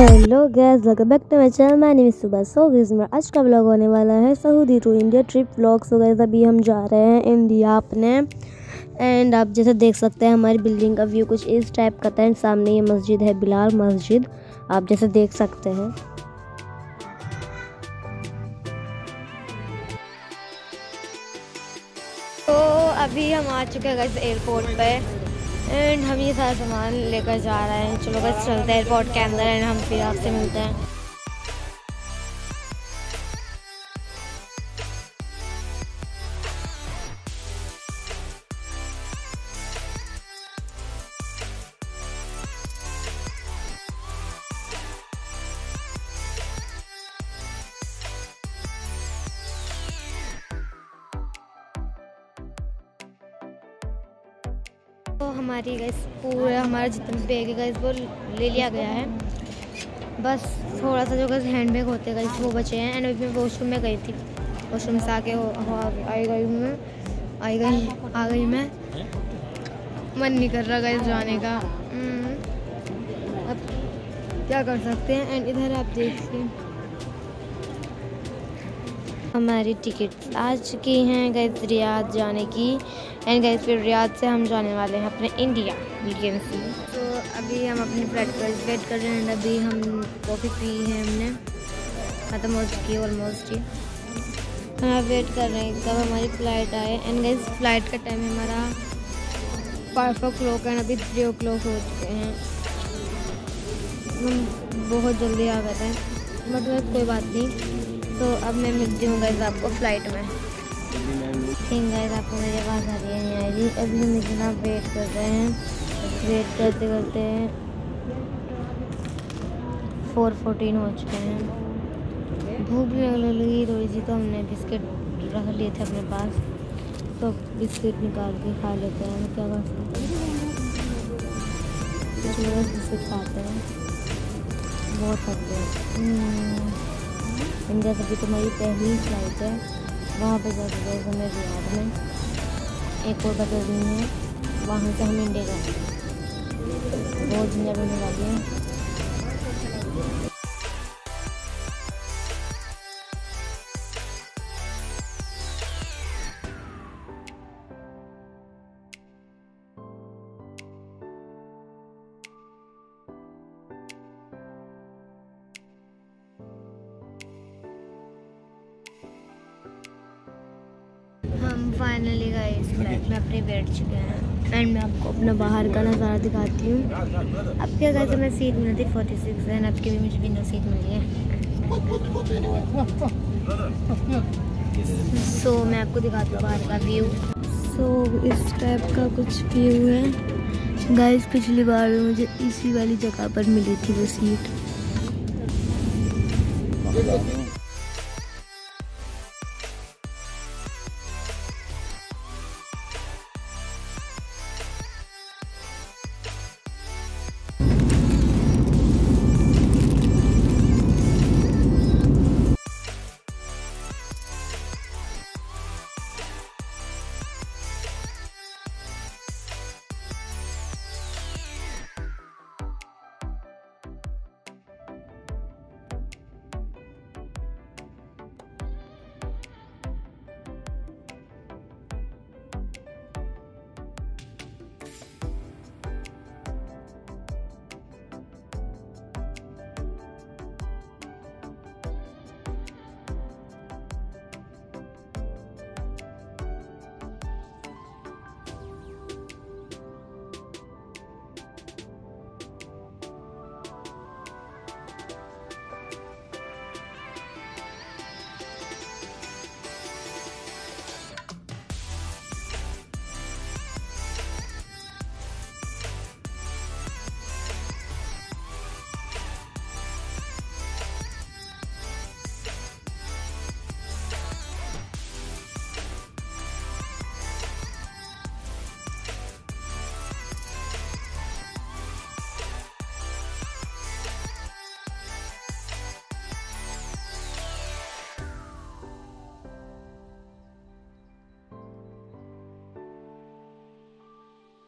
Hello guys welcome back to my channel my name is Subah so guys मेरा आज का vlog होने वाला है Saudi to India trip vlog so guys अभी हम जा रहे हैं इंडिया अपने। एंड आप जैसे देख सकते हैं, हमारी बिल्डिंग का व्यू कुछ इस टाइप का था। एंड सामने ये मस्जिद है, बिलाल मस्जिद। आप जैसे देख सकते हैं। तो अभी हम आ चुके हैं गैस एयरपोर्ट पे। एंड हम ये सारा सामान लेकर जा रहे हैं। चलो बस चलते हैं एयरपोर्ट के अंदर एंड हम फिर आपसे मिलते हैं। तो हमारी गैस पूरा हमारा जितना बैग है गैस वो ले लिया गया है। बस थोड़ा सा जो गैस हैंड बैग होते गैस वो बचे हैं। एंड अभी मैं वॉशरूम में गई थी। वॉशरूम से आके आई गई हूँ मैं। आई गई आ गई मैं। मन नहीं कर रहा गैस जाने का। हम्म, अब क्या कर सकते हैं? एंड इधर आप देखिए हमारी टिकट आ चुकी हैं गैस रियाद जाने की। एंड गैस फिर रियाद से हम जाने वाले हैं अपने इंडिया वीकेंड से तो अभी हम अपनी फ़्लाइट पर वेट कर रहे हैं अभी हम कॉफ़ी पी है हमने। ख़त्म हो चुकी है ऑलमोस्ट ही। हम वेट कर रहे हैं कब हमारी फ़्लाइट आए। एंड गैस फ़्लाइट का टाइम हमारा फाइव ओ क्लॉक एंड अभी थ्री ओ क्लॉक हो चुके हैं। हम बहुत जल्दी आ गए थे बट बस कोई बात नहीं। तो अब मैं मिलती हूँ गैस आपको फ़्लाइट में। ठीक गैस आपको मेरी आवाज़ आ रही है नहीं आ रही अभी हम इतना वेट कर रहे हैं। वेट करते करते फोर फोर्टीन हो चुके हैं। भूख भी लगने लगी थोड़ी सी तो हमने बिस्किट रख लिए थे अपने पास। तो बिस्किट निकाल के खा लेते हैं। क्या कर सकते हैं? बिस्किट खाते हैं। बहुत थक गए। इंडिया से कि तुम्हारी पहली फ़्लाइट है वहाँ पर जाकर गए हमें रियाद में। एक और बता दी है। वहाँ से हम इंडिया जाते बहुत झंझट होने वाली है। हम फाइनली गए इस फ़्लाइट में अपने बैठ चुके हैं। एंड मैं आपको अपना बाहर का नज़ारा दिखाती हूँ। अब क्या कहते मैं सीट मिली थी फोर्टी सिक्स एंड अब की भी मुझे बिना सीट मिली है। सो so, मैं आपको दिखाती हूँ बाहर का व्यू सो so, इस टाइप का कुछ व्यू है। गाइस पिछली बार मुझे इसी वाली जगह पर मिली थी वो सीट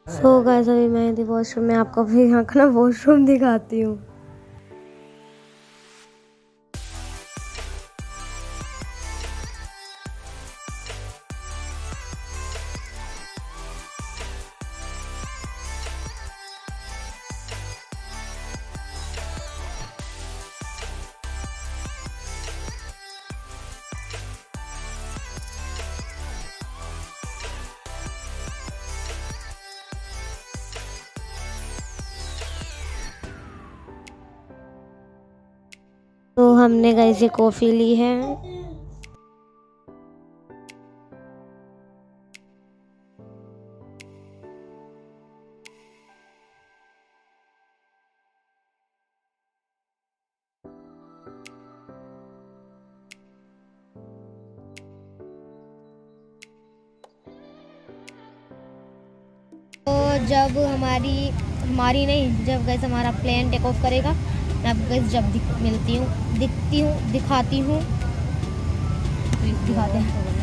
सो गाइस अभी मैं वॉशरूम में आपको फिर यहाँ का ना वॉशरूम दिखाती हूँ। हमने गए से कॉफ़ी ली है। तो जब हमारी हमारी नहीं, जब गैस हमारा प्लेन टेक ऑफ़ करेगा मैं आपको गैस जब दिख मिलती हूँ दिखती हूँ दिखाती हूँ। दिखाते हैं।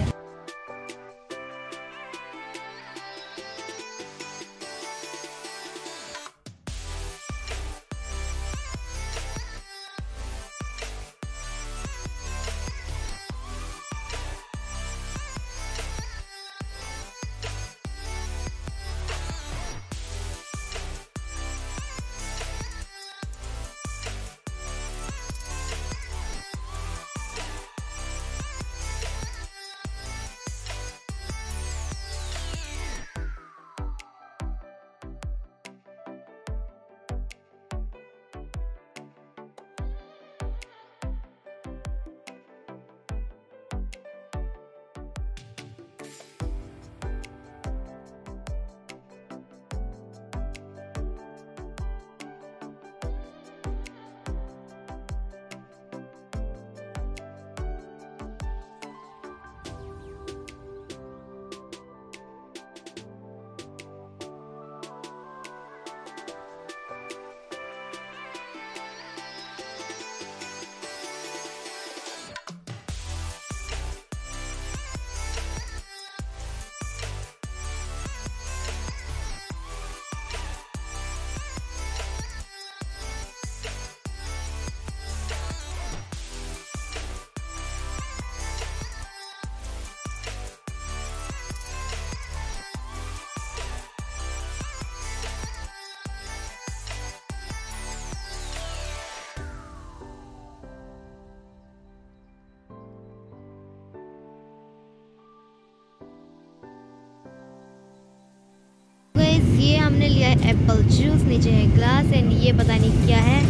एप्पल जूस नीचे है ग्लास एंड ये पता नहीं क्या है।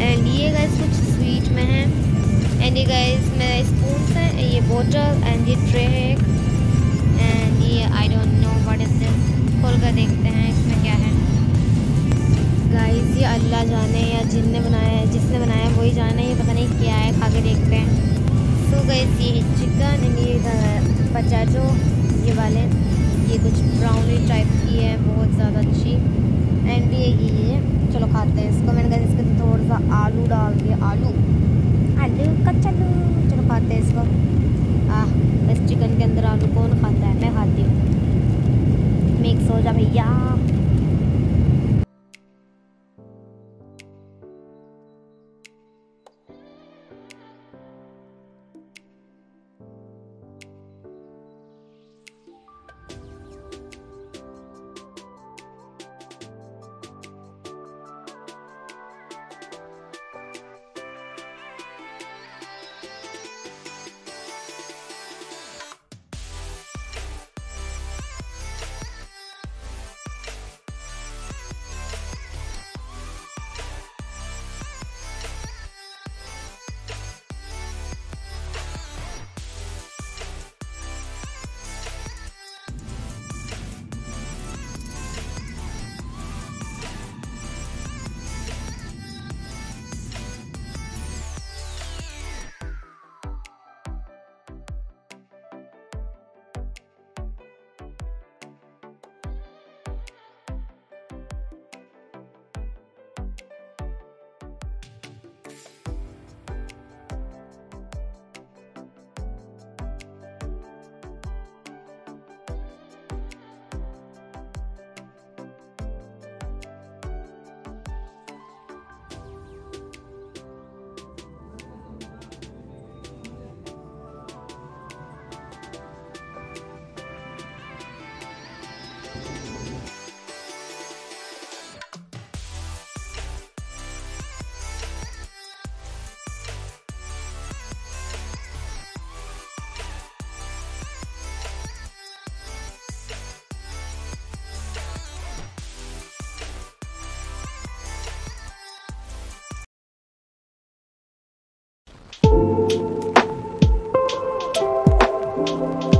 एंड ये गाइस कुछ स्वीट में है। एंड ये गाइस मेरा स्पून है ये बोतल एंड ये ट्रे है एंड ये I don't know what is this खोल कर देखते हैं इसमें क्या है। गाइस ये अल्लाह जाने या जिनने बनाया है, जिसने बनाया है, वही जाने, ये पता नहीं क्या है, खा के देखते हैं। सो गाइस ये चिकन एंड ये पचाचो ये वाले। ये कुछ ब्राउनी टाइप की है, बहुत ज़्यादा अच्छी। एंड ये ये है। चलो खाते हैं इसको। मैंने कहा इसके थोड़ा सा आलू डाल दिया। आलू? आलू कच्चा चलो खाते हैं इसको। आह बस चिकन के अंदर आलू कौन खाता है? मैं खाती हूँ। मिक्स हो जा भैया। हैं